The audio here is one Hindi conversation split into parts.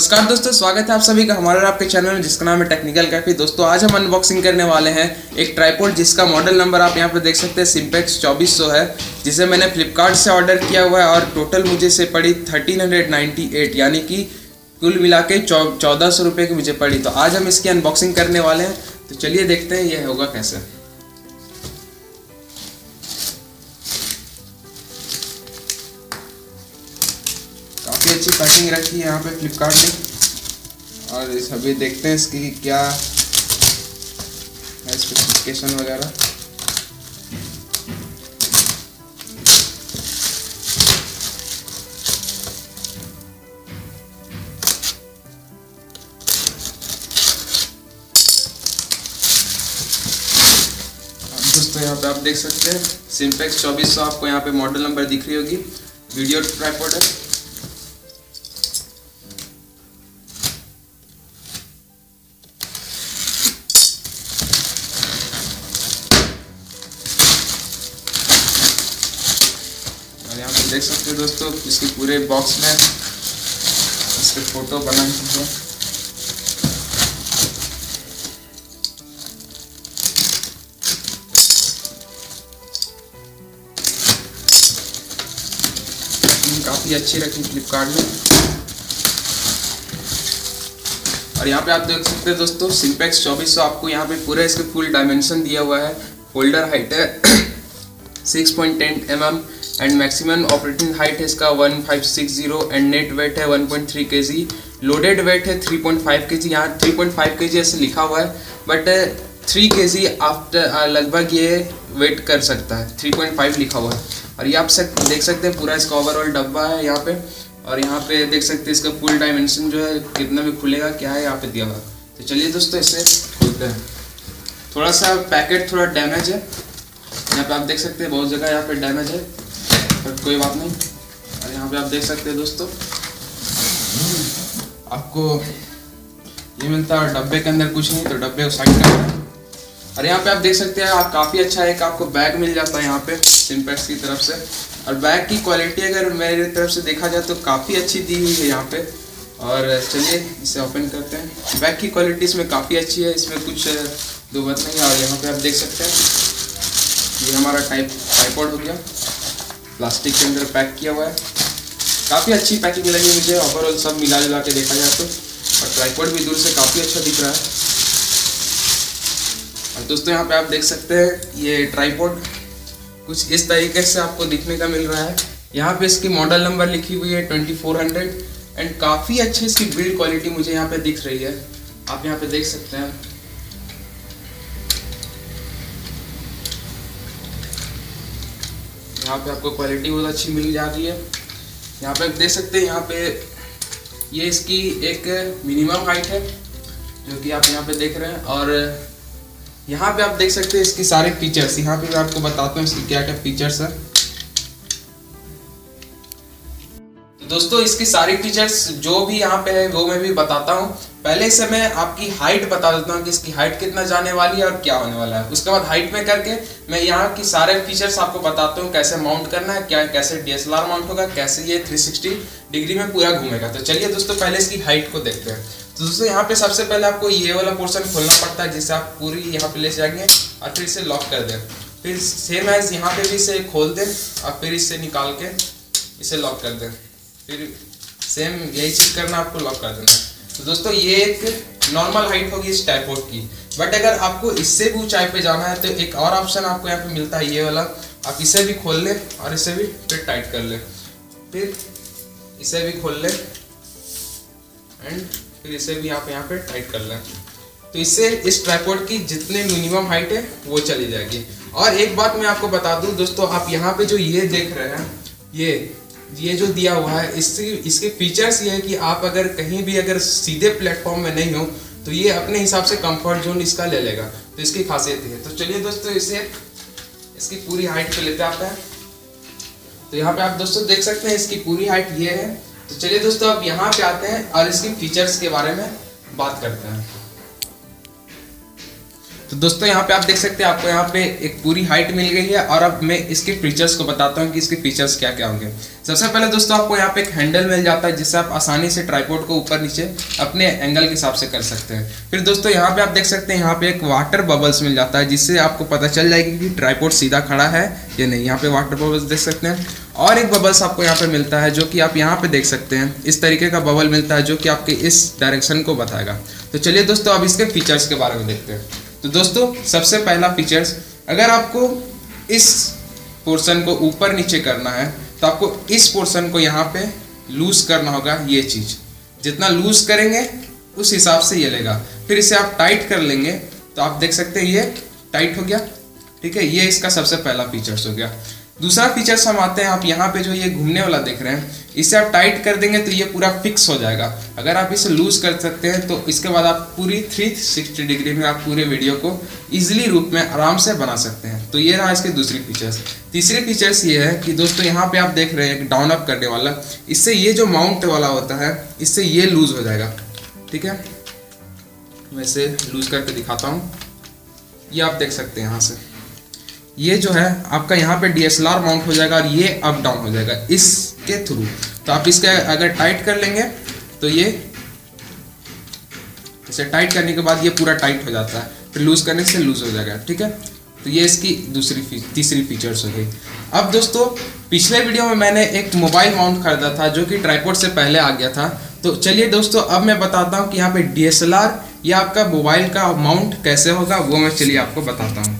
नमस्कार दोस्तों, स्वागत है आप सभी का हमारे आपके चैनल में, जिसका नाम है टेक्निकल कैफी दोस्तों, आज हम अनबॉक्सिंग करने वाले हैं एक ट्राईपोर्ट जिसका मॉडल नंबर आप यहाँ पर देख सकते हैं सिम्पेक्स चौबीस है, जिसे मैंने फ्लिपकार्ट से ऑर्डर किया हुआ है और टोटल मुझे से पड़ी थर्टीन यानी कि कुल मिला के चौदह सौ रुपये की मुझे पड़ी। तो आज हम इसकी अनबॉक्सिंग करने वाले हैं। तो चलिए देखते हैं यह होगा कैसे। अच्छी पैकिंग रखी है यहाँ पे फ्लिपकार्ट ने। और इस अभी देखते हैं इसकी क्या है स्पेसिफिकेशन वगैरह। दोस्तों यहाँ पे आप देख सकते हैं। सिम्पेक्स चौबीस सौ आपको यहाँ पे मॉडल नंबर दिख रही होगी। वीडियो ट्राईपोर्ट है यहाँ पे देख सकते हो दोस्तों, इसके पूरे बॉक्स में इसके फ़ोटो बनाई है काफ़ी अच्छी रखी फ्लिपकार्ट में। और यहाँ पे आप देख सकते हैं दोस्तों सिंपेक्स चौबीस सौ आपको यहाँ पे पूरा इसके फुल डायमेंशन दिया हुआ है। होल्डर हाइट है 6.10 point mm and maximum operating height है इसका 1560 एंड नेट वेट है 1.3 पॉइंट लोडेड वेट है 3.5 पॉइंट के जी यहाँ 3.5 पॉइंट ऐसे लिखा हुआ है बट थ्री के जी आफ्टर लगभग ये वेट कर सकता है। 3.5 लिखा हुआ है। और ये आप सक, देख सकते हैं पूरा इसका ओवरऑल डब्बा है यहाँ पे। और यहाँ पे देख सकते हैं इसका फुल डायमेंशन जो है कितना भी खुलेगा क्या है यहाँ पे दिया हुआ तो चलिए दोस्तों इसे खोलते हैं। थोड़ा सा पैकेट थोड़ा डैमेज है। यहाँ पे आप देख सकते हैं बहुत जगह यहाँ पे डैमेज है। बट कोई बात नहीं। और यहाँ पे आप देख सकते हैं दोस्तों। आपको ये मिलता है डब्बे के अंदर कुछ नहीं तो डब्बे को साइड कर और यहाँ पे आप देख सकते हैं, आप काफ़ी अच्छा है एक आपको बैग मिल जाता है यहाँ पे सिंपेक्स की तरफ़ से। और बैग की क्वालिटी अगर मेरी तरफ़ से देखा जाए तो काफ़ी अच्छी दी हुई है यहाँ पे। और चलिए, इसे ओपन करते हैं। बैग की क्वालिटी इसमें काफ़ी अच्छी है, इसमें कुछ दो बात नहीं और यहाँ पे आप देख सकते हैं, ये हमारा टाइप टाइपॉड हो गया। प्लास्टिक के अंदर पैक किया हुआ है। काफ़ी अच्छी पैकिंग लगी मुझे। ओवरऑल सब मिला जुला के देखा जाए तो। और ट्राईपॉड भी दूर से काफ़ी अच्छा दिख रहा है। और दोस्तों, यहाँ पे आप देख सकते हैं, ये ट्राईपोर्ड कुछ इस तरीके से आपको दिखने का मिल रहा है। यहाँ पे इसकी मॉडल नंबर लिखी हुई है ट्वेंटी फोर हंड्रेड एंड काफ़ी अच्छी इसकी बिल्ड क्वालिटी मुझे यहाँ पे दिख रही है। आप यहाँ पे देख सकते हैं। यहाँ पे आपको क्वालिटी बहुत अच्छी मिल जा रही है। यहाँ पे आप देख सकते हैं, यहाँ पे ये इसकी एक मिनिमम हाइट है, जो कि आप यहाँ पे देख रहे हैं। और यहाँ पे आप देख सकते हैं इसकी सारे फीचर्स यहाँ पे मैं आपको बताता हूँ इसकी क्या क्या फीचर्स है दोस्तों, इसकी सारी फीचर्स जो भी यहाँ पे है, वो मैं भी बताता हूँ। पहले से मैं आपकी हाइट बता देता हूँ कि इसकी हाइट कितना जाने वाली है और क्या होने वाला है। उसके बाद हाइट में करके मैं यहाँ की सारे फीचर्स आपको बताता हूँ कैसे माउंट करना है, क्या कैसे डीएसएलआर माउंट होगा, कैसे ये 360 डिग्री में पूरा घूमेगा। तो चलिए दोस्तों, पहले इसकी हाइट को देखते हैं। तो दोस्तों, यहाँ पे सबसे पहले आपको ये वाला पोर्शन खोलना पड़ता है जिससे आप पूरी यहाँ पे ले जाएँगे और फिर इसे लॉक कर दें। फिर सेम एज यहाँ पे भी इसे खोल दें और फिर इसे निकाल के इसे लॉक कर दें। फिर सेम यही चीज़ करना, आपको लॉक कर देना तो दोस्तों, ये एक नॉर्मल हाइट होगी इस टाइपोर्ट की। बट अगर आपको इससे भी ऊंचाई पे जाना है तो एक और ऑप्शन आपको यहाँ पे मिलता है, ये वाला। आप इसे भी खोल लें और इसे भी फिर टाइट कर लें। फिर इसे भी खोल लें एंड फिर इसे भी आप यहाँ पे टाइट कर लें। तो इससे इस ट्राईपोर्ट की जितने मिनिमम हाइट है, वो चली जाएगी। और एक बात मैं आपको बता दूँ, दोस्तों, आप यहाँ पे जो ये देख रहे हैं, ये ये जो दिया हुआ है, इससे, इसके फीचर्स ये है कि आप अगर कहीं भी अगर सीधे प्लेटफॉर्म में नहीं हो तो ये अपने हिसाब से कंफर्ट जोन इसका ले लेगा। तो इसकी खासियत है। तो चलिए दोस्तों, इसे, इसकी पूरी हाइट पे लेते आते हैं। तो यहाँ पे आप दोस्तों देख सकते हैं, इसकी पूरी हाइट ये है। तो चलिए दोस्तों, अब यहाँ पे आते हैं और इसकी फीचर्स के बारे में बात करते हैं। तो दोस्तों, यहाँ पे आप देख सकते हैं, आपको यहाँ पे एक पूरी हाइट मिल गई है और अब मैं इसके फीचर्स को बताता हूँ कि इसके फीचर्स क्या क्या होंगे। सबसे पहले दोस्तों, आपको यहाँ पे एक हैंडल मिल जाता है जिससे आप आसानी से ट्राईपोर्ट को ऊपर नीचे अपने एंगल के हिसाब से कर सकते हैं। फिर दोस्तों, यहाँ पे आप देख सकते हैं, यहाँ पे एक वाटर बबल्स मिल जाता है, जिससे आपको पता चल जाएगी कि ट्राईपोर्ट सीधा खड़ा है या नहीं। यहाँ पे वाटर बबल्स देख सकते हैं। और एक बबल्स आपको यहाँ पे मिलता है, जो कि आप यहाँ पे देख सकते हैं। इस तरीके का बबल मिलता है, जो कि आपके इस डायरेक्शन को बताएगा। तो चलिए दोस्तों, अब इसके फीचर्स के बारे में देखते हैं। तो दोस्तों, सबसे पहला फीचर्स अगर आपको इस पोर्शन को ऊपर नीचे करना है तो आपको इस पोर्शन को यहाँ पे लूज करना होगा ये चीज़। जितना लूज करेंगे, उस हिसाब से ये लेगा। फिर इसे आप टाइट कर लेंगे तो आप देख सकते हैं ये टाइट हो गया। ठीक है, ये इसका सबसे पहला फीचर्स हो गया। दूसरा फीचर्स हम आते हैं, आप यहाँ पे जो ये घूमने वाला देख रहे हैं, इसे आप टाइट कर देंगे तो ये पूरा फिक्स हो जाएगा। अगर आप इसे लूज कर सकते हैं तो इसके बाद आप पूरी 360 डिग्री में आप पूरे वीडियो को इजीली रूप में आराम से बना सकते हैं। तो ये रहा इसके दूसरी फीचर्स तीसरी फीचर्स ये है कि दोस्तों, यहाँ पे आप देख रहे हैं डाउन अप करने वाला। इससे ये जो माउंट वाला होता है, इससे ये लूज हो जाएगा। ठीक है? मैं इसे लूज करके दिखाता हूँ। ये आप देख सकते हैं यहाँ से। ये जो है आपका यहाँ पे डी माउंट हो जाएगा और ये अप डाउन हो जाएगा इसके थ्रू तो आप इसका अगर टाइट कर लेंगे तो ये इसे टाइट करने के बाद ये पूरा टाइट हो जाता है। फिर लूज करने से लूज हो जाएगा ठीक है? तो ये इसकी दूसरी फ़ी, तीसरी फीचर्स हो गई। अब दोस्तों पिछले वीडियो में मैंने एक मोबाइल माउंट खरीदा था जो कि ट्राईपोर्ट से पहले आ गया था। तो चलिए दोस्तों अब मैं बताता हूँ कि यहाँ पे डी या आपका मोबाइल का माउंट कैसे होगा वो मैं चलिए आपको बताता हूँ।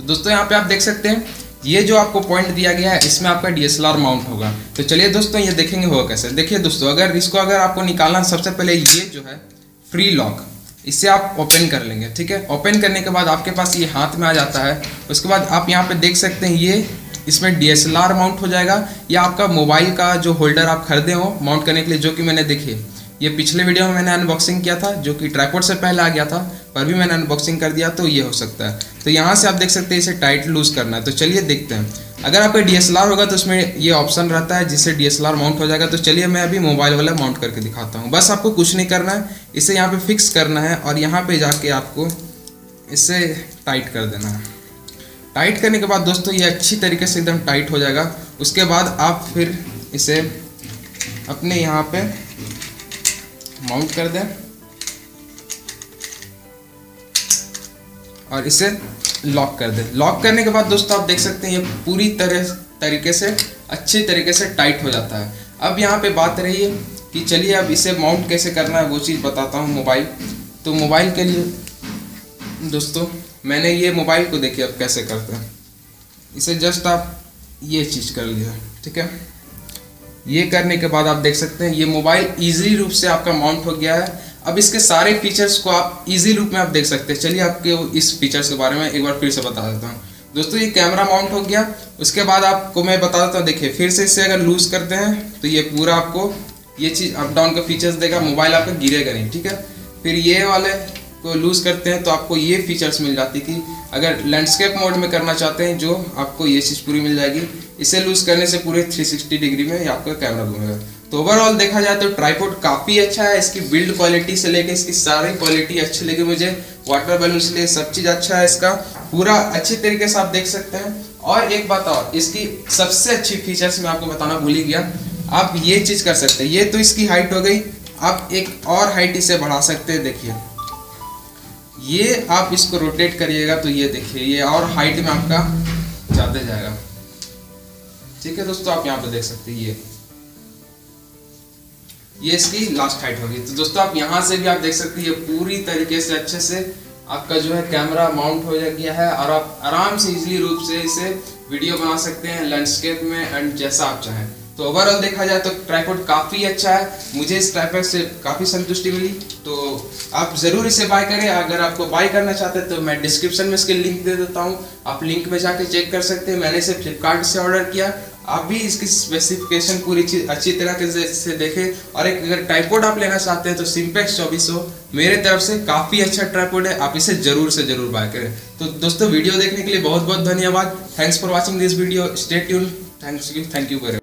तो दोस्तों, यहाँ पे आप देख सकते हैं, ये जो आपको पॉइंट दिया गया है, इसमें आपका डीएसएलआर माउंट होगा। तो चलिए दोस्तों, ये देखेंगे होगा कैसे। देखिए दोस्तों, अगर इसको अगर आपको निकालना सबसे पहले ये जो है फ्री लॉक इससे आप ओपन कर लेंगे, ठीक है? ओपन करने के बाद आपके पास ये हाथ में आ जाता है। उसके बाद आप यहाँ पे देख सकते हैं, ये इसमें डीएसएलआर माउंट हो जाएगा। या आपका मोबाइल का जो होल्डर आप खरीदे हो माउंट करने के लिए, जो कि मैंने देखिए ये पिछले वीडियो में मैंने अनबॉक्सिंग किया था, जो कि ट्राईपोर्ट से पहले आ गया था, पर भी मैंने अनबॉक्सिंग कर दिया तो ये हो सकता है। तो यहाँ से आप देख सकते हैं, इसे टाइट लूज करना है। तो चलिए देखते हैं। अगर आपका डी होगा तो उसमें ये ऑप्शन रहता है, जिससे डीएसएलआर माउंट हो जाएगा। तो चलिए मैं अभी मोबाइल वाला माउंट करके दिखाता हूँ। बस आपको कुछ नहीं करना है, इसे यहाँ पर फिक्स करना है और यहाँ पर जाके आपको इसे टाइट कर देना है। टाइट करने के बाद दोस्तों, ये अच्छी तरीके से एकदम टाइट हो जाएगा। उसके बाद आप फिर इसे अपने यहाँ पे माउंट कर दें। और इसे लॉक कर दें। लॉक करने के बाद दोस्तों आप देख सकते हैं, ये पूरी तरह, तरीके से, अच्छी तरीके से टाइट हो जाता है। अब यहाँ पे बात रही है कि चलिए अब इसे माउंट कैसे करना है, वो चीज़ बताता हूँ मोबाइल तो मोबाइल के लिए, दोस्तों, मैंने ये मोबाइल को देखिए अब कैसे करते हैं। इसे जस्ट आप ये चीज़ कर लिया ठीक है? ये करने के बाद आप देख सकते हैं, ये मोबाइल इजीली रूप से आपका माउंट हो गया है। अब इसके सारे फीचर्स को आप इजी रूप में आप देख सकते हैं। चलिए आपके इस फीचर्स के बारे में एक बार फिर से बता देता हूँ। दोस्तों, ये कैमरा माउंट हो गया। उसके बाद आपको मैं बता देता हूँ, देखिए, फिर से इससे अगर लूज करते हैं तो ये पूरा आपको ये चीज़ अप डाउन का फीचर्स देगा मोबाइल आपका गिरेगा नहीं ठीक है? फिर ये वाले को लूज़ करते हैं तो आपको ये फीचर्स मिल जाती कि अगर लैंडस्केप मोड में करना चाहते हैं, जो आपको ये चीज़ पूरी मिल जाएगी इसे लूज़ करने से पूरे 360 डिग्री में आपका कैमरा घूमेगा तो ओवरऑल देखा जाए तो ट्राईपोर्ड काफ़ी अच्छा है, इसकी बिल्ड क्वालिटी से लेके, इसकी सारी क्वालिटी अच्छी लगी मुझे। वाटर बैलून से सब चीज़ अच्छा है इसका। पूरा अच्छी तरीके से आप देख सकते हैं। और एक बात और, इसकी सबसे अच्छी फीचर्स मैं आपको बताना भूल ही गया। आप ये चीज़ कर सकते हैं। ये तो इसकी हाइट हो गई। आप एक और हाइट इसे बढ़ा सकते हैं, देखिए। ये आप इसको रोटेट करिएगा तो ये देखिए, ये और हाइट में आपका ज़्यादा जाएगा। ठीक है दोस्तों, आप यहाँ पे देख सकते हैं ये। ये इसकी लास्ट हाइट होगी। तो दोस्तों, आप यहाँ से भी आप देख सकते हैं पूरी तरीके से अच्छे से आपका जो है कैमरा माउंट हो गया है और आप आराम से इजीली रूप से इसे वीडियो बना सकते हैं लैंडस्केप में एंड जैसा आप चाहें। तो ओवरऑल देखा जाए तो ट्राईपोड काफ़ी अच्छा है। मुझे इस ट्राईपोड से काफ़ी संतुष्टि मिली। तो आप ज़रूर इसे बाय करें। अगर आपको बाय करना चाहते हैं तो मैं डिस्क्रिप्शन में इसके लिंक दे देता हूँ। आप लिंक में जाके चेक कर सकते हैं। मैंने इसे फ्लिपकार्ट से ऑर्डर किया। आप भी इसकी स्पेसिफिकेशन पूरी चीज़ अच्छी तरह से देखें। और एक अगर ट्राईपोड आप लेना चाहते हैं तो सिम्पेक्स चौबीस, मेरे तरफ़ से काफ़ी अच्छा ट्राईपोड है, आप इसे ज़रूर से ज़रूर बाय करें। तो दोस्तों वीडियो देखने के लिए बहुत बहुत धन्यवाद। Thanks for watching this video stay tune thanks you thank you very